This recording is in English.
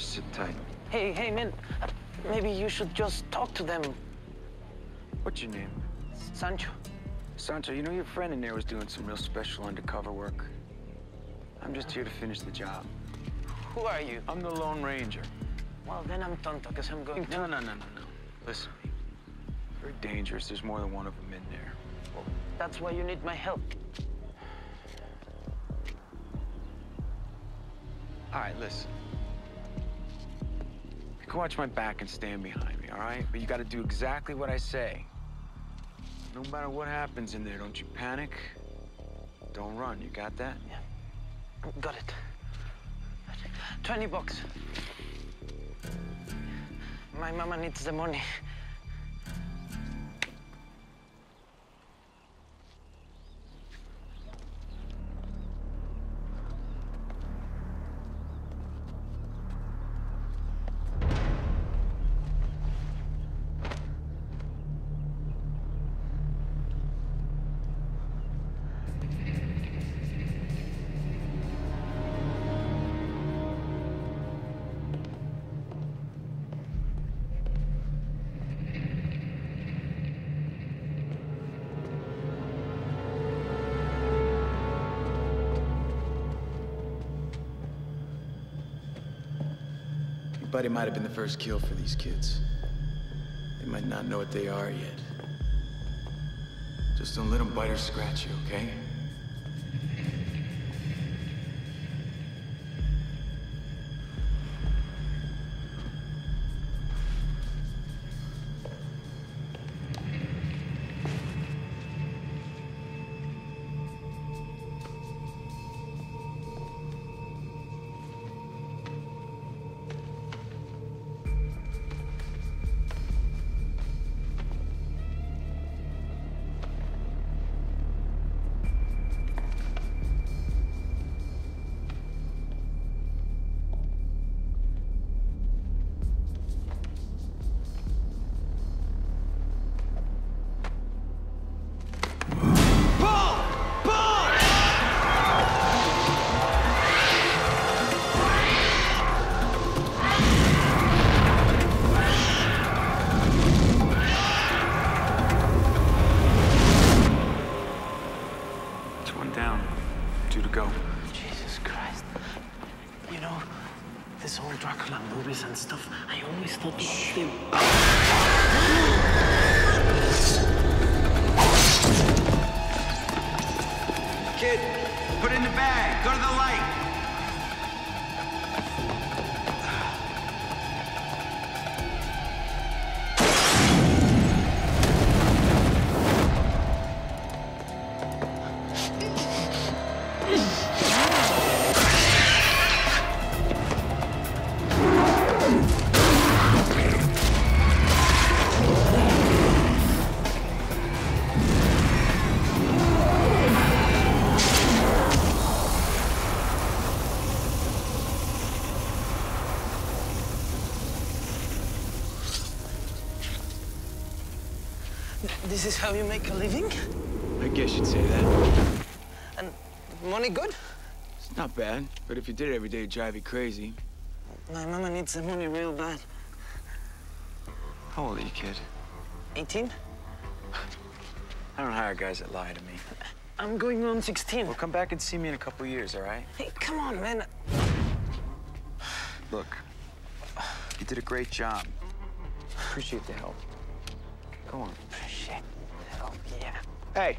Just sit tight. Hey, hey, man. Maybe you should just talk to them. What's your name? Sancho. Sancho, you know your friend in there was doing some real special undercover work. I'm just here to finish the job. Who are you? I'm the Lone Ranger. Well, then I'm Tonto, because I'm going to... No, no, no, no, no. Listen, very dangerous. There's more than one of them in there. Well, that's why you need my help. All right, listen. Can watch my back and stand behind me, all right? But you got to do exactly what I say. No matter what happens in there, don't you panic. Don't run. You got that? Yeah. Got it. 20 bucks. My mama needs the money. Buddy might have been the first kill for these kids. They might not know what they are yet. Just don't let them bite or scratch you, okay? Two to go. Jesus Christ. You know, this whole Dracula movies and stuff, I always thought Shh. them. Kid, put it in the bag. Go to the light. This is how you make a living? I guess you'd say that. Money good? It's not bad, but if you did it every day, it'd drive you crazy. My mama needs the money real bad. How old are you, kid? 18? I don't hire guys that lie to me. I'm going on 16. Well, come back and see me in a couple years, all right? Hey, come on, man. Look, you did a great job. Appreciate the help. Go on. Appreciate the help, yeah. Hey,